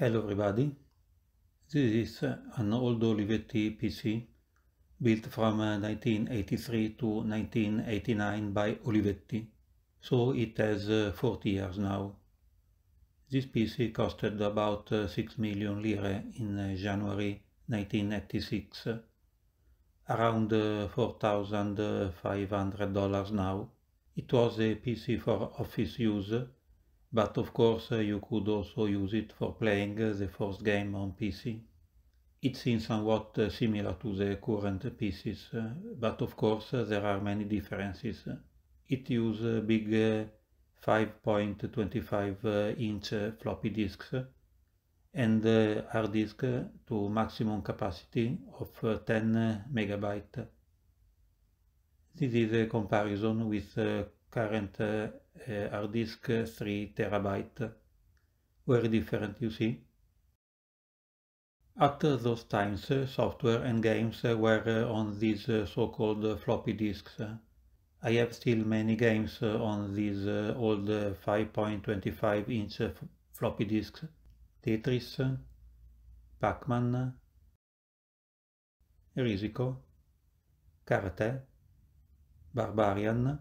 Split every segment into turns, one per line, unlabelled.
Hello everybody, this is an old Olivetti PC built from uh, 1983 to 1989 by Olivetti, so it has uh, 40 years now. This PC costed about uh, 6 million lire in January 1986, around $4,500 now. It was a PC for office use but of course uh, you could also use it for playing uh, the first game on PC. It seems somewhat uh, similar to the current PCs, but of course there are many differences. It uses big 5.25 inch floppy disks and hard disk to maximum capacity of 10 megabyte. This is a comparison with current uh, hard disk 3 terabyte. Very different, you see. At those times, eh, software and games eh, were on these so-called floppy disks. I have still many games on these old 5.25 inch floppy disks. Tetris, Pac-Man, Risiko, Karate, Barbarian,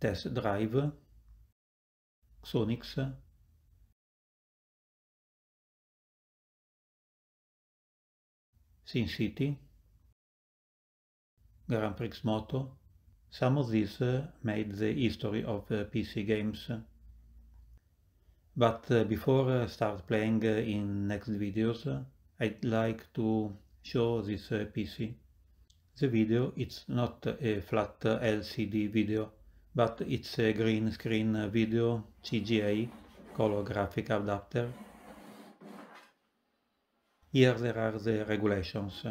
Test Drive, Sonix, SimCity, Grand Prix Moto. Some of these uh, made the history of uh, PC games. But uh, before I start playing in next videos, I'd like to show this PC. The video it's not a flat LCD video but it's a green screen video CGA color graphic adapter. Here there are the regulations.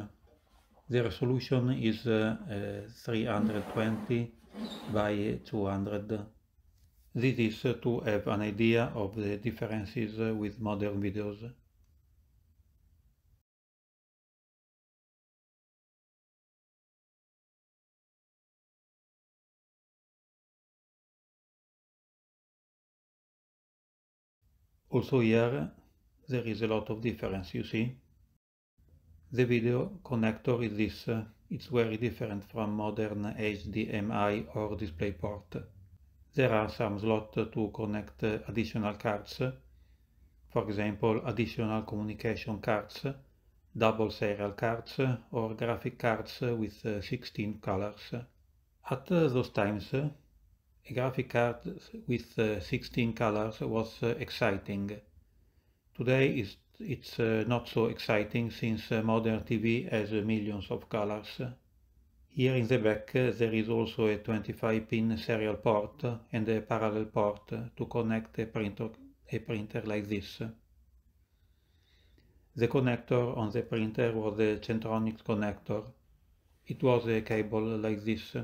The resolution is uh, uh, 320 by 200. This is to have an idea of the differences with modern videos. Also here there is a lot of difference, you see. The video connector is this, uh, it's very different from modern HDMI or DisplayPort. There are some slots to connect uh, additional cards, for example additional communication cards, double serial cards or graphic cards with uh, 16 colors. At uh, those times a graphic card with uh, 16 colors was uh, exciting. Today it's, uh, not so exciting since modern TV has millions of colors. Here in the back there is also a 25-pin serial port and a parallel port to connect a printer, a printer like this. The connector on the printer was the Centronics connector. It was a cable like this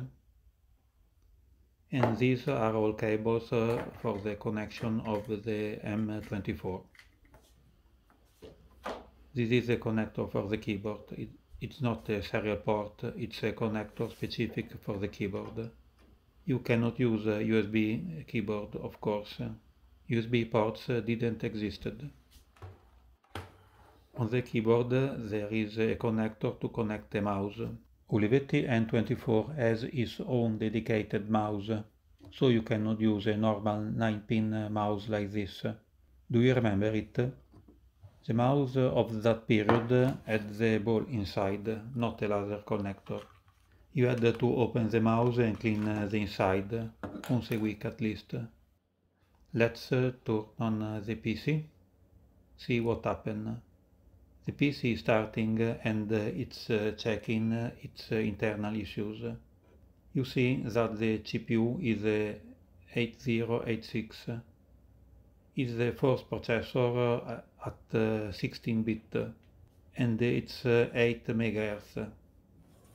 and these are all cables uh, for the connection of the M24. This is a connector for the keyboard. It, it's not a serial port, it's a connector specific for the keyboard. You cannot use a USB keyboard, of course. USB ports didn't exist. On the keyboard there is a connector to connect the mouse. Olivetti M24 has its own dedicated mouse, so you cannot use a normal 9-pin mouse like this. Do you remember it? The mouse of that period had the ball inside, not a laser connector. You had to open the mouse and clean the inside, once a week at least. Let's uh, turn on uh, the PC, see what happened. The PC is starting uh, and uh, it's uh, checking its internal issues. You see that the CPU is 8086. It's the first processor at 16-bit and it's 8 MHz.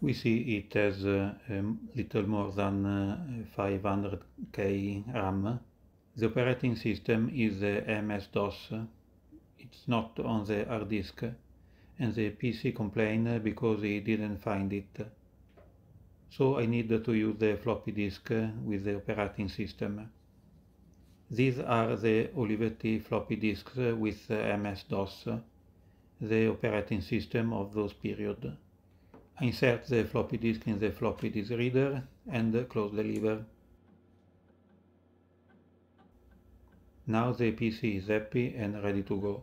We see it has a um, little more than 500k RAM. The operating system is MS-DOS it's not on the hard disk and the PC complained because he didn't find it. So I need to use the floppy disk with the operating system. These are the Olivetti floppy disks with MS-DOS, the operating system of those period. I insert the floppy disk in the floppy disk reader and close the lever. Now the PC is happy and ready to go.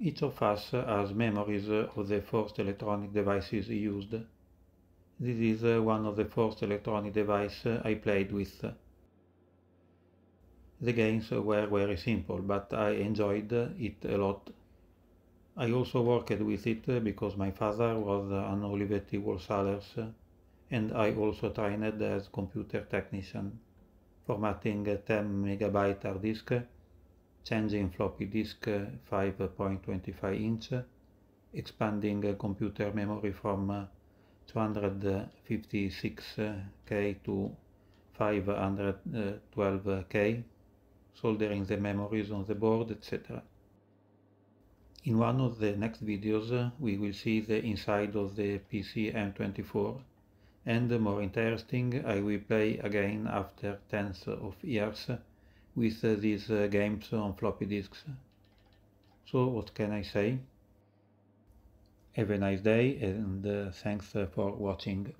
Each of us has memories of the first electronic devices used. This is one of the first electronic devices I played with. The games were very simple, but I enjoyed it a lot. I also worked with it because my father was an Olivetti wholesaler and I also trained as computer technician, formatting 10 megabyte hard disk changing floppy disk 5.25 inch, expanding computer memory from 256K to 512K, soldering the memories on the board, etc. In one of the next videos we will see the inside of the PC M24 and more interesting I will play again after tens of years with uh, these uh, games on floppy disks. So what can I say? Have a nice day and uh, thanks for watching.